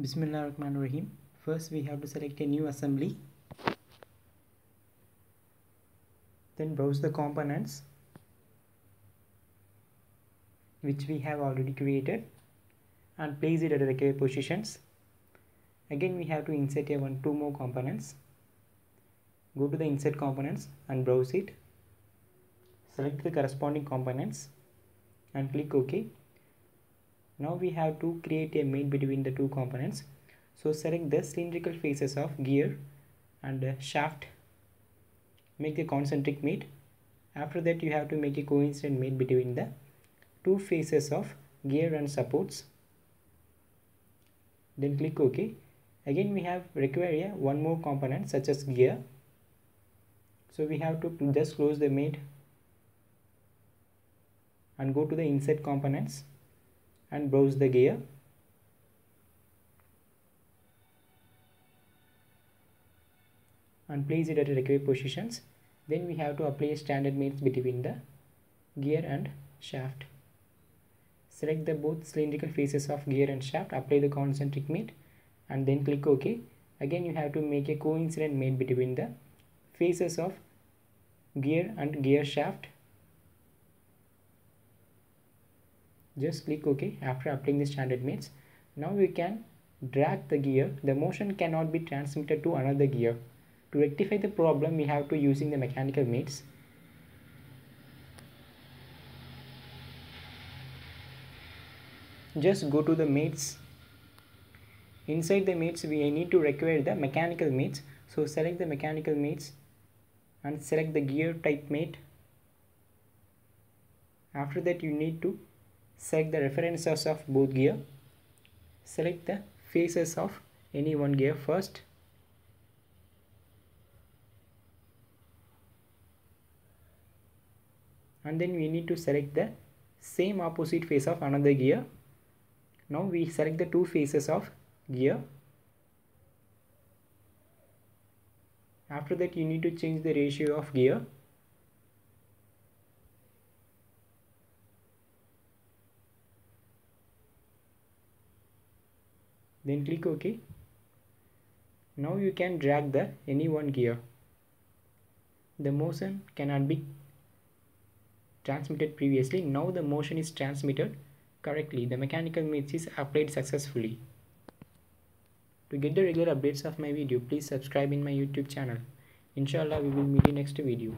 Bismillah ar-Rahman Rahim. First we have to select a new assembly. Then browse the components which we have already created and place it at the required positions. Again we have to insert a one two more components. Go to the insert components and browse it. Select the corresponding components and click OK now we have to create a mate between the two components. So select the cylindrical faces of gear and uh, shaft. Make a concentric mate after that you have to make a coincident mate between the two faces of gear and supports. Then click ok. Again we have require one more component such as gear. So we have to just close the mate and go to the insert components and browse the gear. And place it at required positions. Then we have to apply standard mates between the gear and shaft. Select the both cylindrical faces of gear and shaft apply the concentric mate and then click ok. Again you have to make a coincident mate between the faces of gear and gear shaft just click ok after applying the standard mates now we can drag the gear. The motion cannot be transmitted to another gear. To rectify the problem we have to using the mechanical mates just go to the mates inside the mates we need to require the mechanical mates so select the mechanical mates and select the gear type mate after that you need to select the references of both gear. Select the faces of any one gear first. And then we need to select the same opposite face of another gear. Now we select the two faces of gear. After that you need to change the ratio of gear then click ok. Now you can drag the any one gear. The motion cannot be transmitted previously. Now the motion is transmitted correctly. The mechanical mates is applied successfully. To get the regular updates of my video please subscribe in my youtube channel. Inshallah we will meet in next video